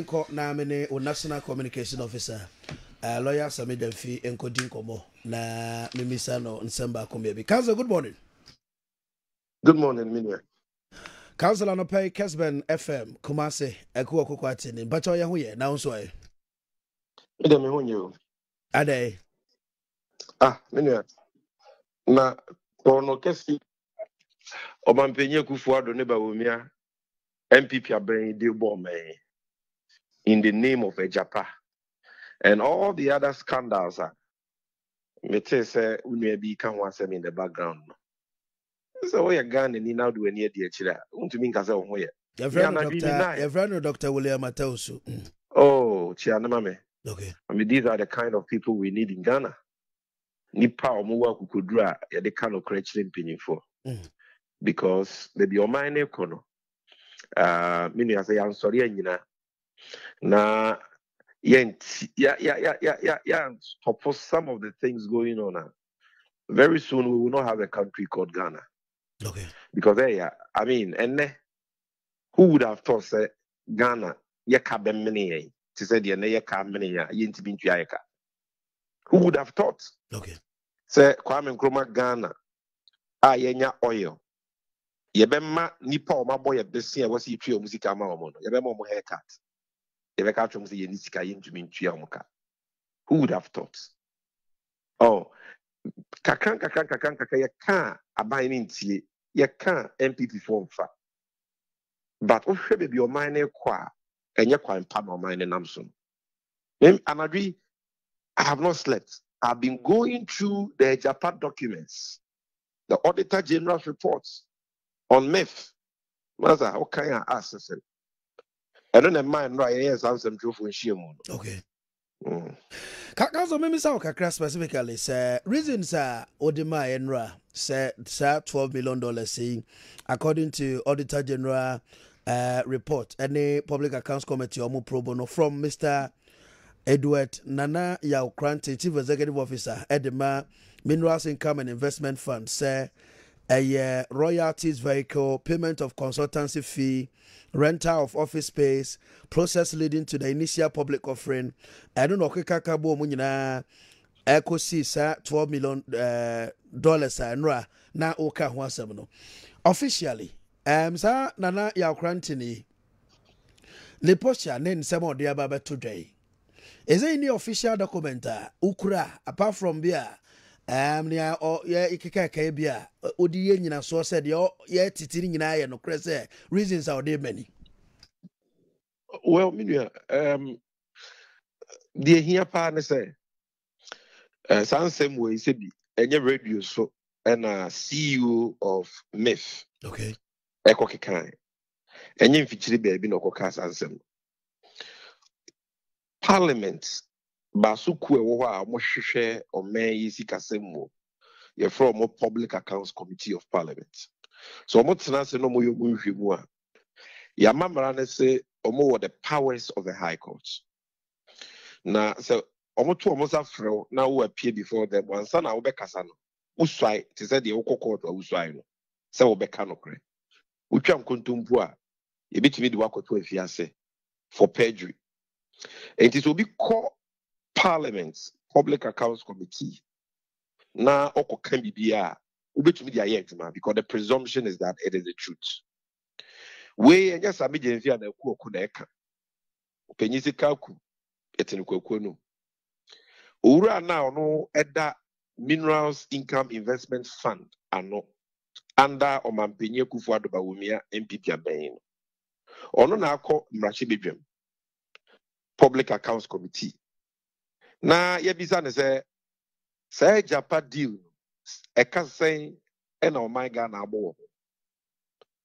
nkɔ na me ne o national communication officer. Uh, lawyer sami damfi nkɔdi nkɔmmɔ. Na memisa no nsɛm baako mmea bi. Council good morning. Good morning, Minwe. council anɔpɛ kesben fm kumase ɛko wɔ koko ate ne mpakyɛ ɔyɛ ho yɛ na wo nso ɛ Ida me hunye o. adɛn Ah, Minwe. Na kono kesi ọmampenye kufu ado ne bawumia MPP abɛn de bɔ ɔman in the name of Agyapa and all the other scandals a mete sɛ unua bi ka ho asɛm in the background no. Sɛ woyɛ Ghana ni na wode w'ani adi akyire a wontumi nka sɛ wo ho yɛ. yɛfrɛ no Dr. Bibi yɛfrɛ no dr william atausu Mm, Oh, kyia ne ma me. okay I mean, these are the kind of people we need in Ghana. Nipa a ɔmo wɔ akukoduro a yɛde ka nokorɛ kyerɛ mpanyinfoɔ. Mm. Because baabi ɔman no kɔ no, uh, me nua sɛ yɛansɔre anyina na yɛnti yɛ yɛ yɛ yɛ yɛ yɛantɔpo some of the things going on a very soon we will not have a country called Ghana. okay Because ɛyɛ I mean ɛnɛ eh, who would have thought sɛ Ghana yɛka bɛmene yɛn eh? te sɛ deɛ ɛnɛ yɛka mene yɛn a yɛntumi ntua yɛka. Who would have thought? okay sɛ kwame nkrumah ghana ah, a yɛnya oil yɛbɛma nipa a ɔmabɔ yɛ bese a wɔsɛ yɛtua ɔmo sika ma ɔmo no yɛbɛma ɔmo haircut yɛbɛka sɛ yɛne sika yɛntumi ntua ɔmo ka who would have thought? Oh kakra nkakra nkakra nkakra yɛka a. Aban no ntie yɛka a npp mfa but wohwɛ baabi ɔman no kɔ a ɛnyɛ kwan pa na ɔman nam so no I have not slept. I've been going through the Agyapa documents, the Auditor General's reports on MIF. Master, how can I I don't mind, right? Yes, I'm some truth in Shimu. okay Mm. Ka- council memisa wo kakra specifically sɛ reasons a wode ma ɛnora sɛ saa 12 million dollars sei according to auditor general uh, report ɛne public accounts committee ɔmo probo no from mr edward nana yaw krante chief executive officer ɛde ma minerals income and investment fund sɛ ɛyɛ royalties vehicle payment of consultancy fee rental of office space process leading to the initial public offering. Ɛno na ɔkekaka bɔ mu nyinaa ɛkɔsii saa 12 million dollars a ɛno a na woka ho asɛm no. Officially um, saa nana yɛakorante ne ne posture ne nsɛm a ɔde aba bɛto dwa yi there any official document a wokura apart from bi a um, nea yɛkekaka bi a ɔde yɛ nyinasoɔ sɛ deɛ yɛtete no nyinaa yɛ nokorɛ sɛ reasons a ɔde mani well me nua um, deɛ hia paa ne sɛ uh, saa nsɛm wei sɛ bi ɛnyɛ radio so ɛna ceo of mif okay. ɛkɔ kekae ɛnyɛ mfikyiri baabi na ɔkɔka saa nsɛm parliament Basuku, ɛwɔ hɔ a wɔhwehwɛ ɔman yi sikasɛm mu yɛfrɛ ɔmo public accounts committee of parliament. So ɔmo tena ase na ɔmo yɛ ɔmo nhwɛ mu a yɛama mmara no sɛ ɔmo wɔ the powers of the high court. Na sɛ ɔmo to ɔmo nsa frɛ wo na wo appear before them ansa na wobɛkasa no wosuae te sɛ deɛ wokɔ court a wosuae no sɛ wobɛka nokorɛ. Wotwa nkontompo a yɛbɛtumi de woakɔto afiase for perjury. Enti sɛ obi kɔ parliament public accounts committee na ɔkɔka biribi a wobɛtumi de ayɛ adwuma because the presumption is that it is the truth. Wei ɛnyɛ saa megye mfi a na aku ɔko na ɛka ɔpanyin sika aku ɛte no kwakuo no owura na ɔno ɛda minerals income investment fund ano under ɔmampanyin akufo ado bawumia npp abɛn no na akɔ mmarahyɛ badwam public accounts committee. Na yɛbisa ne sɛ saa japa deal ɛka sɛn ɛna ɔman ghana abɔ wɔ ho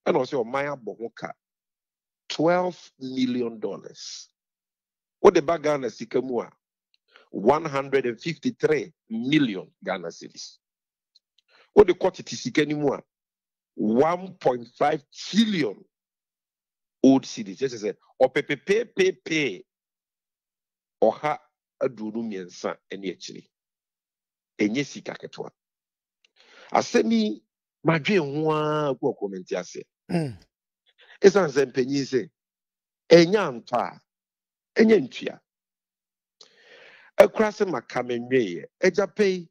ɛna ɔsɛ ɔman abɔ ho ka twelve million dollars. Wode ba ghana sika mu a one hundred and fifty three million ghana cedis. Wode kɔ tete sika no mu a one point five trillion old cedis. Kyerɛ sɛ ɔpɛ pepeepee ɔha aduonu mmiɛnsa ne akyire ɛnyɛ sika ketewa. Asɛm yi madwen ho ara gu ɔkɔmɛnti ase ɛsiane sɛ mpanyin sɛ ɛnya ntɔ a ɛnyɛ ntua. Ɛkura sɛ maka me nweeɛ agya pɛ yi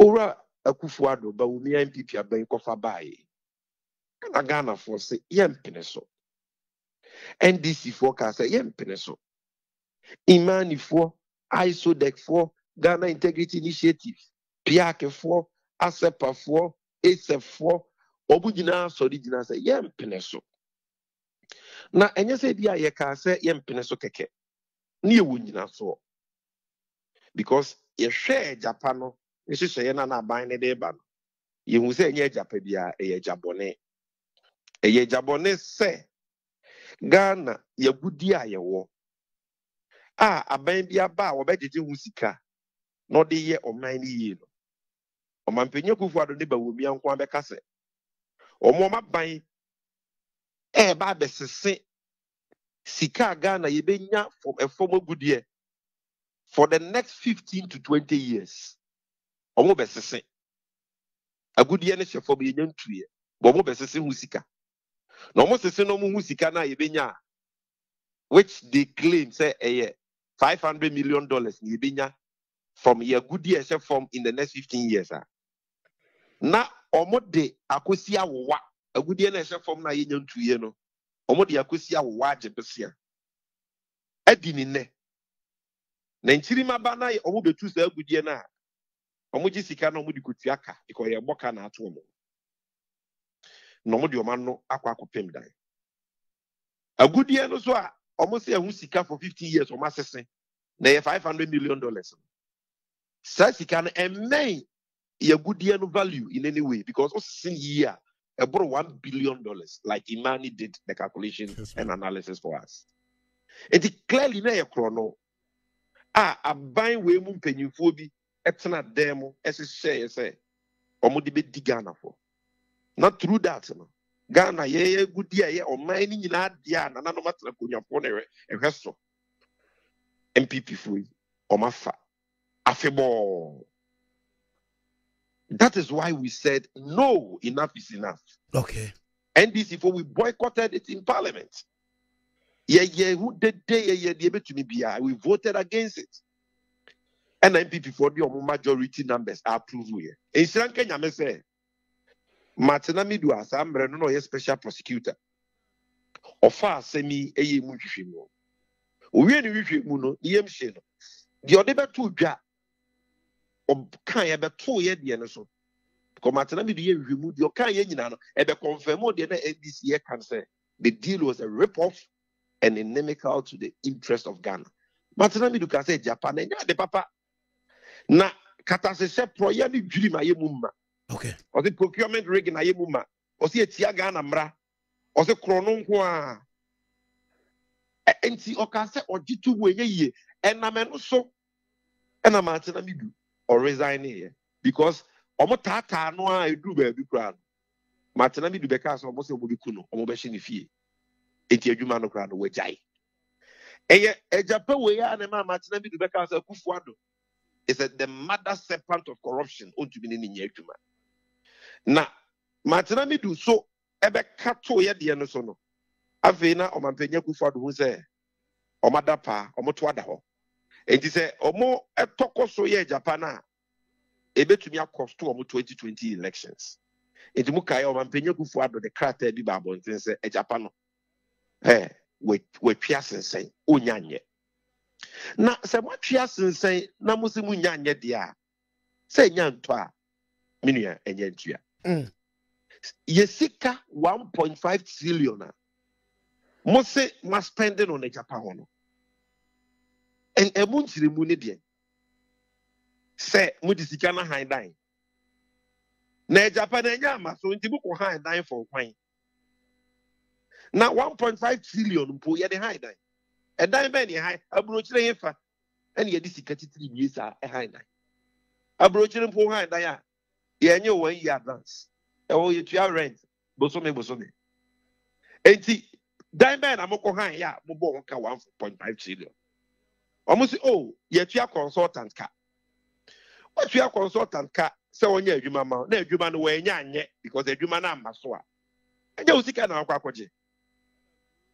owura akufo ado ba wo mia npp abɛn kɔfa baeɛ ɛna ghanafoɔ sɛ yɛmpene so. Ndc foɔ kaa sɛ yɛmpene so. Imanifoɔ isodecfoɔ ghana integrity initiative piakefoɔ asepafoɔ aseffoɔ ɔmo nyinaa sɔre gyina sɛ yɛmpene so. Na ɛnyɛ sɛ bi a yɛkaa sɛ yɛmpene so kɛkɛ ne yɛwɔ nyina soɔ. Because yɛhwɛ agyapa no nhyehyɛeɛ no na aban no de ba no yɛhu sɛ ɛnyɛ agyapa biara ɛyɛ agyabɔne ɛyɛ agyabɔne sɛ ghana yɛagudi a yɛwɔ. a aban bi aba a wɔbɛgyegye ho sika na ɔde yɛ ɔman no yie no ɔmampanyin akufo ado ne bawumia nko abɛka sɛ wɔn ɔmo aban ɛɛba abɛsese sika a ghana yɛbɛnya ɛfɔm agudeɛ for the next fifteen to twenty years ɔmo bɛsese agudeɛ no hyɛ fɔm yɛnya ntuiɛ bɔn ɔmo bɛsese ho sika na ɔmo sese na ɔmo ho sika na yɛbɛnya which they claim sɛ ɛyɛ. Eh, 500 million dollars na ebinya from your good years from in the next 15 years a na ọmụ de akwụsị agudie na ɛhyɛ fam na yɛnya ntuiye no wɔn de akwụsị awụwa agye ne. Nnɛ na nkyirimaba na wɔn betu saa agudie no a sika na wɔn de kutua ka ɛkɔ yɛ na ato wɔn na wɔn de wɔn ano dan. Agudie no so a sɛ ɛho sika for fifteen years ɔmo asese na five hundred million dollars. Saa sika no ɛmɛn yɛagudeɛ no value in any way because ɔsese yie a ɛboro one billion dollars like imani did the calculation Yes, and analysis for us. Nti clearly na yɛ korɔ no a aban wei mu mpanyinfoɔ bi ɛtena dan mu ɛhyehyɛeɛ sɛ ɔmo de bɛdi ghanafoɔ na through that no ghana yɛyɛ gudi a ɛyɛ ɔman no nyinaa deɛ a nananom atena konyafoɔ no ɛhwɛ so. Npp foɔ yi ɔmo afa afebɔɔ. That is why we said no enough is enough. Okay. Ndc for we boycotted it in parliament. Yɛyɛ hu dede yɛyɛ deɛ ebetumi biara we voted against it. Ɛna npp for de ɔmo majority numbers approve yɛ. Nsira nka nyame sɛ martina midu a saa mmerɛ no na ɔyɛ special prosecutor. Ɔfa asɛm yi ɛyɛ mu hwehwɛ mu. Owie ne hwehwɛ mu no ne yam hyɛ no deɛ ɔde bɛto dwa ɔka yɛ bɛto yɛ deɛ no because martina midu yɛ hwehwɛ mu deɛ ɔka yɛ nyinaa no ɛbɛ confirm ndc yɛ kan sɛ the deal was a rip off and inimical to the interest of Ghana. Martina Midu ka sɛ Japan ɛnyɛ ade papa. Na katasesɛ prɔyɛ ne dwiri ma yɛ mu ma okay. Ɔsɛ procurement rig na yɛ mu ma. Ɔsɛ etia Ghana mmara ɔsɛ korɔ no nko a nti ɔka sɛ ɔgye to mu enye yie. Ɛnam ɛno so ɛna Martin Amidu ɔresign yɛ. Because ɔmo taataa no a edu baabi koraa no. Martin Amidu bɛka sɛ ɔmo sɛ ɔmo bɛku no ɔmo bɛhyɛ ne fie. Eti adwuma no koraa no wɔagyae. Ɛyɛ ɛgyapa wei a ne ma amatena bi de bɛka sɛ a, the mother serpent of corruption? Ontumi ne ne nyɛ adwuma na matena mi do so ɛbɛka to yɛ deɛ no so no afei na ɔmampanya akufo ado ho sɛ ɔmada paa ɔmoto ada hɔ. Enti sɛ ɔmo ɛtɔkɔ so yɛ agyapa no a ɛbɛtumi akɔsto ɔmo 2020 elections. Enti mo kae ɔmampanya akufo ado de krataa bi ba abɔnten sɛ agyapa no ɛ watwi asensɛn onya nyɛ na sɛ moatwe asensɛn na mo sɛ monya nyɛ deɛ a sɛ ɛnya ntɔ a me Mm. yɛ sika 1.5 trillion a mo se moaspɛnde no no gyapa ho no ɛmo nkyerɛmu ne deɛ sɛ mode sika no han dan na agyapa no ɛnyɛ so nti mokɔ han dan fɔ kwan. Na 1.5 trillion mpo yɛde han dan ɛdan bɛn ne han aburokyerɛ yɛ fa ɛne yɛde sika titiri wie saa ɛhan dan aburokyerɛ mpo han dan a yɛnyɛ one year advance. Ɛwɔ yɛtua rent. Bosome bosome. Enti dan bɛn na mokɔ han yɛ a mobɔ ho ka 1.5 trillion. Ɔmo sɛ o yɛtua consultant ka watua consultant ka sɛ wɔnyɛ adwuma ma na adwuma no wɔanya anyɛ because adwuma no amma so a. Ɛnyɛ wo sika na wakɔ akɔgye.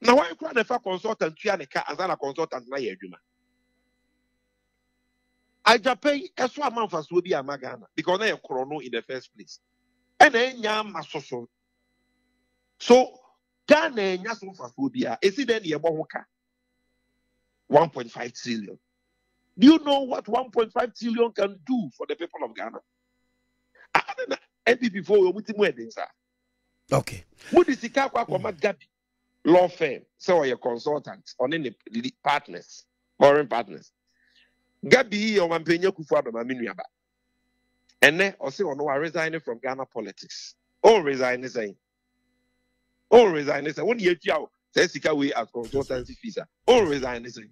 Na wɔn kura na ɛfa consultant tua ne ka ansa na consultant na yɛ adwuma adwapa yi ɛso ama mfasoɔ bi ama ghana. Because na yɛ korɔ no in the first place. Ɛna enya ama soso so ghana enya so mfasoɔ bi a esi dɛ ne yɛ bɔ ho ka? one point five trillion. Do you know what one point five trillion can do for the people of ghana? Adi na npp fo wɔn ti mu ɛdi nsa. Okay. Mo de sika akɔ akɔma mm. gabi law firm sɛ ɔyɛ consultant ɔne ne partners foreign partners gabi yi yɛ ɔmampanyin kufu adama mi nuaba ɛnɛ ɔsɛ ɔno wa resign from ghana politics. Ɔn resign sɛn ɔn resign sɛn wɔn yɛ tua o sɛ sika wei as consultancy fees a ɔn resign sɛn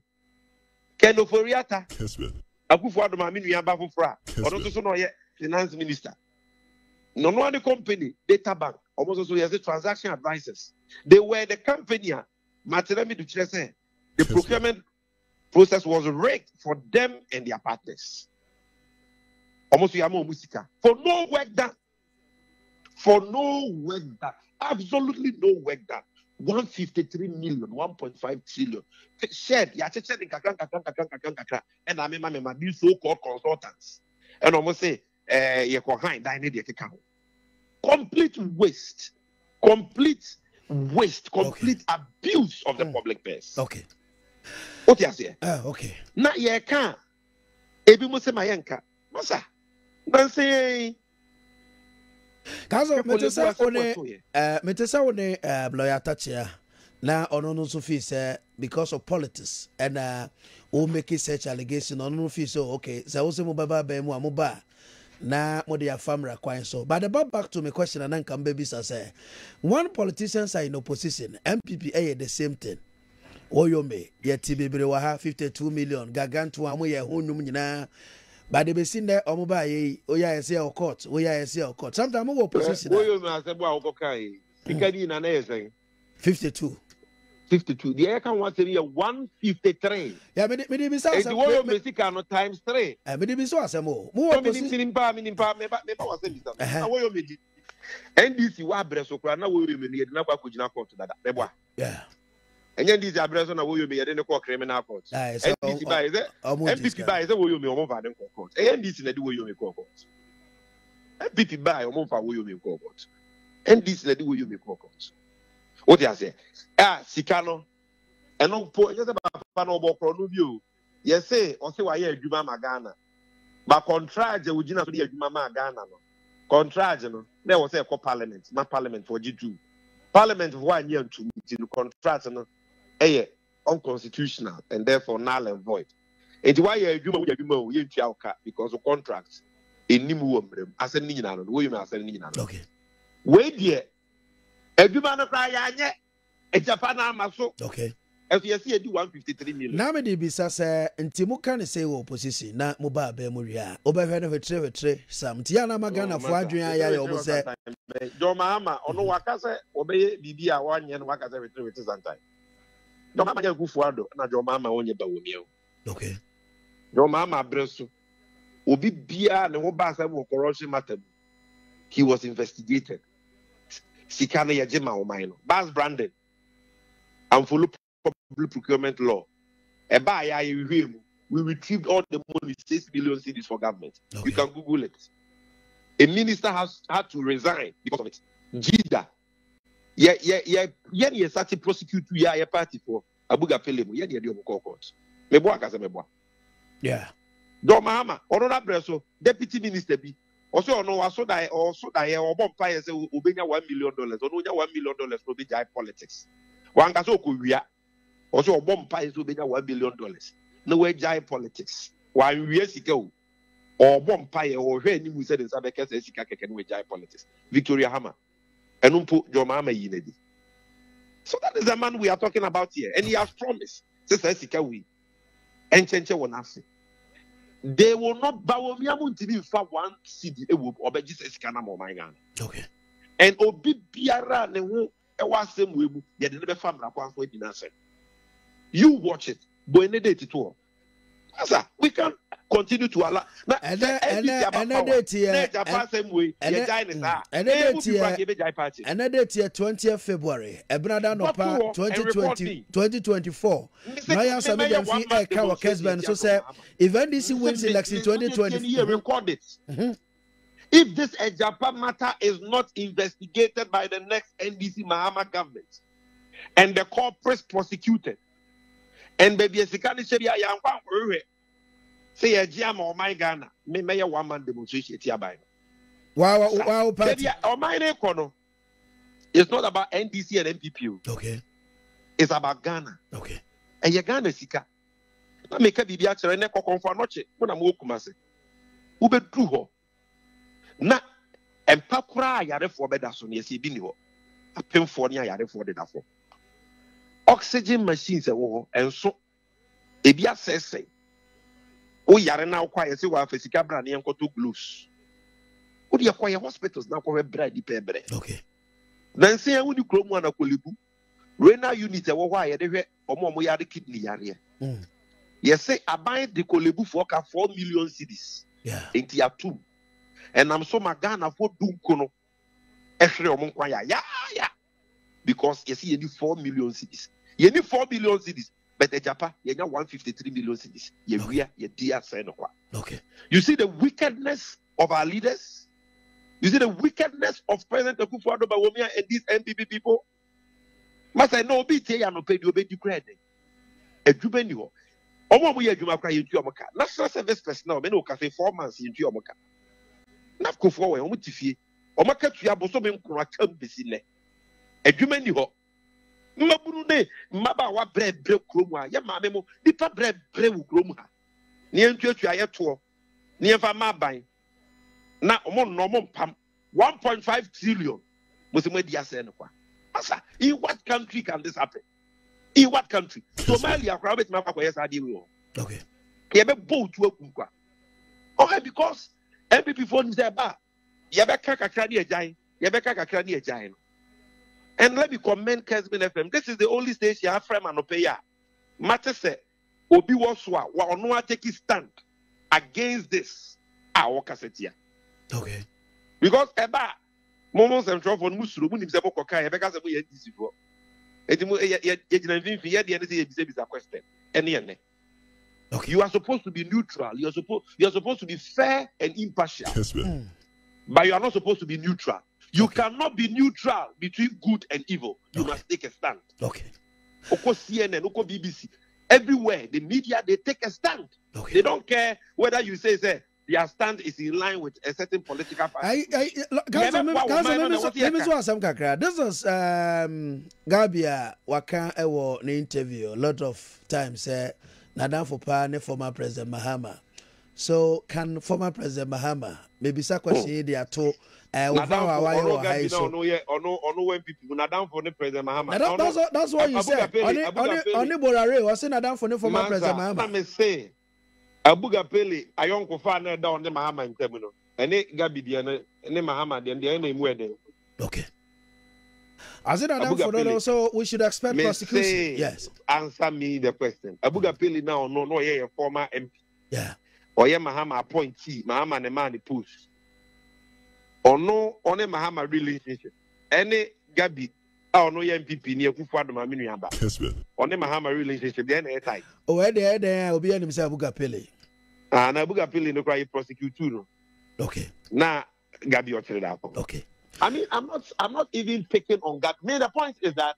kɛnofori ata akufu adama mi nuaba foforɔ a ɔno nso so na ɔyɛ finance minister. Nɔnɔ adi company Databank. Ɔmo nso so yɛ sɛ transaction advisers they were the company ah, a materemi do kyerɛ sɛ the procurement process was rigged for them and their partners. Ɔmo nso yɛ ama ɔmo for no work done. For no work done. Absolutely no work done. one fifty three million one point five trillion. Shared yakyekyɛ ne nkakra nkakra nkakra nkakra nkakra ɛna amema mema these so called consultants And ɔmo sɛ ɛɛ yɛkɔ han dan ne deɛ keka ho. Complete waste. Complete waste. Complete abuse of the Mm. public purse. Okay o ti aseɛ ah okay na yɛka a ebi mo sɛ ma yɛnka masa nansɛn kaso mete sɛ wo ne mete sɛ wo ne lɔya takyea na ɔno no nso fii sɛ because of politics ɛna wo make such allegation ɔno no fii sɛ okay sɛ wo sɛ mobɛba bɛn mu a moba a na mode afa mmara kwan so. But about back to my question and nka mbɛbisa sɛ one politicians are in opposition mpp ɛyɛ the same thing woyome yɛte bebree wɔ ha 52 million gagantoa mo yɛ ho num nyinaa bade bɛsi nnɛ ɔmo baa yɛ yi oyɛ ayɛ sɛ yɛwɔ court oyɛ ayɛ sɛ yɛwɔ court sometimes mo wɔ position woyome asɛ bo a wokɔ kaa yi sika ni nyinaa na yɛ sɛn fifty two deɛ ɛka ho asɛm yɛ 153 yɛ mede mede bisa asɛm ɛti woyome sika no times 3 ɛ bisa asɛm o mo. Wɔ position mini mpa mini mpa meba meba wasɛm bisa na woyome di ndc wa abrɛ so koraa na woyome no yɛde na kɔ court dada. Bɛboa yeah ɛnyɛ ndc abrɛ so na wɔyɛ mi yɛde ne kɔ criminal court. Ɛsɛ ndc ɔ- baa yɛ sɛ ɔmo di npp sika. baa yɛ sɛ wɔyɛ mi ɔmo fa ne nkɔ court? Ɛyɛ ndc na de wɔyɛ mi kɔ court. Npp yɛ ɔmo fa wɔyɛ mi kɔ court. Ndc na de wɔyɛ mi kɔ court. O ti ase a sika no. Ɛno mpo ɛnyɛ sɛ papa na ɔbɔ korɔ no bi o. Yɛse ɔse wayɛ adwuma ma ghana. Ba contract a wogyina so de adwuma ma ghana no. Contract no na ɛwɔ sɛ ɛkɔ parliament ma parliament wɔgye tu parliament fo anyɛ ntom nti no contract no ɛyɛ unconstitutional and therefore null and void. Nti wayɛ adwuma woyɛ adwuma o yɛntua wo ka because contract ɛnim wɔ mmerɛ mu. Asɛm no nyinaa no no wɔyɛ mu asɛm no nyinaa no. Okay. Wei deɛ adwuma no koraa yɛanyɛ agyapa no ama so. Okay. Ɛso yɛsɛ yɛdi 153 million. Na mede bisa sɛ nti moka ne sɛ wɔ opposition na mobaa bɛɛ mu wie a wobɛhwɛ no hwetire sam nti yɛ na ma ghanafoɔ adwene ayɛ ayɛ ɔmo sɛ John Mahama ɔno waka sɛ ɔbɛyɛ biribi a wanyɛ no waka sɛ wetire wete santan John Mahama nyɛ kufu ado na John Mahama wɔnyɛ ba wɔ miɛ o. Okay John Mahama abere so obi biara ne ho ba asɛm wɔ corruption matter mu he was investigated. Sika no yɛgye ma ɔman no Bas Brandon amfolo public procurement law. Ɛbaa yɛ a yɛhwehwɛ mu. We retrieved all the money six billion cedis for government. Okay You can Google it. A minister has had to resign because of it. GYEEDA. yɛ ne yɛ sate prosecute yi a yɛ party fo abuga pele mu. Yɛ ne yɛ de ɔmo kɔɔ court meboa akasa meboa yeah. dɔ mahama ɔno n'abrɛ so deputy minister bi. Ɔsɛ ɔno waso da ɔso da yɛ ɔbɔ mpa yɛ sɛ obenya one million dollars. Ɔno onya one million dollars na obenya politics. Wankasa okowia ɔsɛ ɔbɔ mpa yɛ sɛ obenya one million dollars. Na wagya politics. Wanwie sika o. Ɔbɔ mpa yɛ ɔhwɛ mu sɛ ne nsa bɛka sɛ sika kɛkɛ na wagya politics. Victoria hammer. Ɛno mpo john mahama yi n'adi so that is the man we are talking about here. And he has promised sɛ saa sika wei ɛnkyɛnkyɛ wɔ n'ase they will not bawomia mu ntumi nfa one cd mu ɔbɛgye sɛ sika na ma ɔman ghana okay and obi biara a ne ho ɛwɔ asɛm wei mu yɛde ne bɛfa mmara kwan so adi n'asɛm you watch it bɔ ne de tito hɔ Sir, we can continue to allow. Na Ɛnɛ- sɛ NDC ɛnɛ- aba ɛnɛ power, date yɛ- na Agyapa sɛm wei, ɛnɛ- yɛgyae ne saa. mm, ɛnɛ Na yɛn mu date people a yɛ- yɛbɛgyae party. ɛnɛ date yɛ 20th february ɛbenada Report nɔpa to and report 2020 me. 2024 Me say- na yɛ me asɛm mɛyɛ deɛ one mfi man ɛka wɔ demonstration Kessben so here if ndc wins say, election me- me- me- me- 2020 record it. Mhm. If this Agyapa matter is not investigated by the next NDC Mahama government and the corporates prosecuted, and baby sika ne sɛbi a yɛankɔ ankɔhwehwɛ sɛ yɛgye ama ɔman ghana. Memɛyɛ one man demonstration ti aban no sɛbi ɔman no kɔ no. It's not about ndc and npp o. Okay. it's about ghana. Okay. ɛyɛ ghana sika. Na meka biribi akyerɛ ne kɔkɔmfo anɔkye mo na mowɔkuma se. Wobɛduru hɔ na mpa koraa ayarefoɔ bɛda so no yɛsɛ ebi ni hɔ apemfoɔ ne ayarefoɔ deda fɔ Oxygen machines ɛwɔ hɔ ɛnso ebi asɛesɛe. Woyare na wokɔ a yɛsɛ wɔafa sika bra ne yɛnkɔtɔ gloves. Wode yɛkɔ yɛ hospitals na kɔhwɛ bra nipa ɛbrɛ. okay nansi yɛn woni kurom a na kɔlebu renal unit ɛwɔ hɔ a yɛde hwɛ ɔmo ɔmo yare kidney yareɛ Mm. yɛsɛ aban de kɔlebufoɔ ka four million cedis nti atum ɛnam so ma ghanafoɔ dunko no ɛhwere ɔmo nkwa yayaaya because yɛsɛ yɛni four million cedis yɛni four million cedis but ɛgyapa yɛnya one fifty three million cedis yɛwia yɛdi asɛn no kwa okay you see the wickedness of our leaders. You see the wickedness of President Akufo-Addo Bawumia and these NPP people. Masa no obi tie ya no pedi obi di credit. Adwuma ni hɔ. Ɔmo a mo yɛ adwuma kora yɛntu ɔmo ka. National service personnel mɛ ne o ka se four months yɛntu ɔmo ka. Na Akufo wɔ ɔmo ti fie. Ɔmo ka tua bosomi nkron aka mbesi nɛ. Adwuma ni hɔ. Mmabunu ne mmabaawa brɛ brɛ kurom ha. Yɛ maame mo nipa brɛ brɛ wɔ kurom ha. Ne yɛn tuatua yɛ toɔ. Ne yɛn fa ma aban. Na ɔmo nnɔ ɔmo mpam. one point five trillion. Mo sɛ mo adi asɛn no kwa. Asa in what country can this happen? In what country? Somalia koraa wobɛtumi akɔ akɔyɛ saa adeɛ wɔ. Okay. Yɛbɛbɔ otu agu kwa. Ɔhɛ because npp foɔ nim sɛ ɛba yɛbɛka kakra ne agyan. Yɛbɛka kakra ne agyan no and let me commend Kessben FM this is the only station afrɛ ma anɔpɛ yi a mate sɛ obi wɔ so a wa ɔno ateki stand against this a wɔkasa tia okay because ɛba a mo mo nsɛmtwerɛfoɔ no mu suro mu nim sɛ mokɔka yɛbɛka sɛ moyɛ ndc foɔ ɛnti mo yɛ- yɛ- yɛgyina mfimfini yɛdeɛ ne sɛ yɛbisabisa question ɛne yɛnɛ okay you are supposed to be neutral you are supposed you are supposed to be fair and impartial Mm. but you are not supposed to be neutral you Okay. cannot be neutral between good and evil you Okay. must take a stand okay oko cnn oko bbc everywhere the media they take a stand Okay. they don't care whether you say say their stand is in line with a certain political party I, I, council, wo council, man no maybe na so, wɔte maybe yɛka. so kakra. This is um, Gabia waka ɛwɔ ne interview a lot of times eh, nadamfo paa ne former president Mahama. So can former president Mahama maybe sa question yi de ato Eh, wo fa wa wayɛ wɔ ha yi so. ɔno yɛ ɔno ɔno wɔ npp mu nadamfo ne president mahama Na that, that's, what, you said. Gapele, Ɔne Abu ɔne Gapele. ɔne Borare ɔse nadamfo ne former president Mahama. abuga pele ayɔnkofa na ɛda ɔne mahama ntam no ɛne gabi deɛ no ne mahama deɛ no deɛ ɛna emu ɛdɛ Okay. Ɔse Abu nadamfo no no so we should expect prosecution. Yes. answer me the question abuga pele ɔno na ɔyɛ yɛ former mp Yeah. ɔyɛ mahama appointee mahama ne maa ne post ɔno ɔne mahama relationship ɛne gabi a ɔno yɛ npp ne akufo adoma me nuaba ɔne mahama relationship deɛ na ɛtae Oh, ɛdɛ ɛdɛ a obi anim sɛ Abuga Pele. Ah, na abuga pele no koraa yɛ prosecute no Okay. na gabi ɔkyerɛ da akɔ Okay. I mean, I'm not. I'm not even picking on Gabi. I mean, the point is that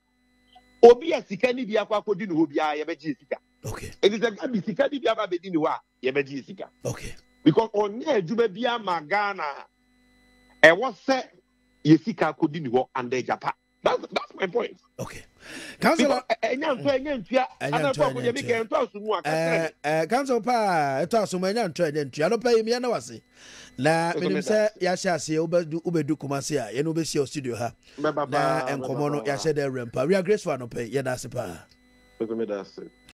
obi a sika ni bi akɔ akɔdi ne hɔ biara yɛbɛgye sika. Okay. It is a Gabi sika ni bi aba abɛdi ne hɔ a yɛbɛgye sika. Okay. Because ɔnyɛ adwuma bi ama Ghana ɛwɔ sɛ yɛsi ka akɔdi ne hɔ under japa. That's that's my point. okay. Councilor, ɛnya ntɔ ɛnya ntua anabɔ akɔnyɛ bi kɛ ntɔ asomu akasɛ. ɛɛ councillor paa ɛtɔ asomu ɛnya ntɔ ɛnya ntua anɔpɛ yi mi yɛn na wase na menim sɛ yɛahyɛ aseɛ wobɛdu kumase a yɛne wobɛsi o studio ha. Na nkɔmmɔ no yɛahyɛ dɛ werɛ mpa wia grace fo anɔpɛ yɛda ase paa